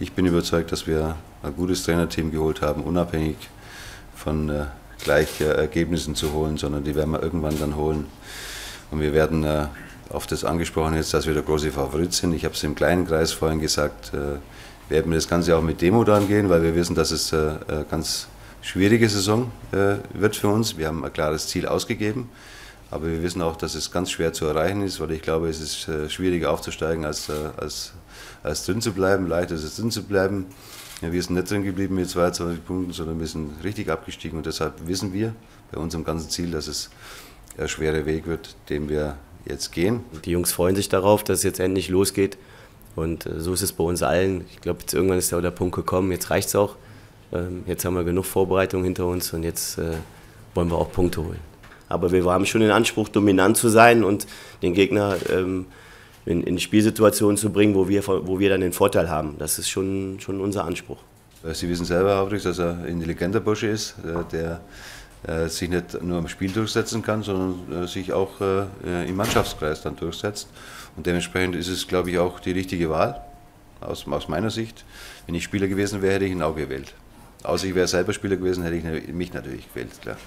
Ich bin überzeugt, dass wir ein gutes Trainerteam geholt haben, unabhängig von äh, gleich Ergebnissen zu holen, sondern die werden wir irgendwann dann holen. Und wir werden äh, auf das angesprochen jetzt, dass wir der große Favorit sind. Ich habe es im kleinen Kreis vorhin gesagt, äh, werden wir das Ganze auch mit Demo angehen, weil wir wissen, dass es äh, eine ganz schwierige Saison äh, wird für uns. Wir haben ein klares Ziel ausgegeben. Aber wir wissen auch, dass es ganz schwer zu erreichen ist, weil ich glaube, es ist äh, schwieriger aufzusteigen, als, als, als drin zu bleiben. Leichter ist es drin zu bleiben. Ja, wir sind nicht drin geblieben mit 22 Punkten, sondern wir sind richtig abgestiegen. Und deshalb wissen wir bei unserem ganzen Ziel, dass es ein schwerer Weg wird, den wir jetzt gehen. Die Jungs freuen sich darauf, dass es jetzt endlich losgeht. Und äh, so ist es bei uns allen. Ich glaube, jetzt irgendwann ist der Punkt gekommen, jetzt reicht es auch. Ähm, jetzt haben wir genug Vorbereitung hinter uns und jetzt wollen wir auch Punkte holen. Aber wir haben schon den Anspruch, dominant zu sein und den Gegner ähm, in, in Spielsituationen zu bringen, wo wir, wo wir dann den Vorteil haben. Das ist schon, schon unser Anspruch. Sie wissen selber, Habrich, dass er ein intelligenter Bursche ist, äh, der äh, sich nicht nur im Spiel durchsetzen kann, sondern äh, sich auch im Mannschaftskreis dann durchsetzt. Und dementsprechend ist es, glaube ich, auch die richtige Wahl aus, aus meiner Sicht. Wenn ich Spieler gewesen wäre, hätte ich ihn auch gewählt. Außer ich wäre selber Spieler gewesen, hätte ich mich natürlich gewählt, klar.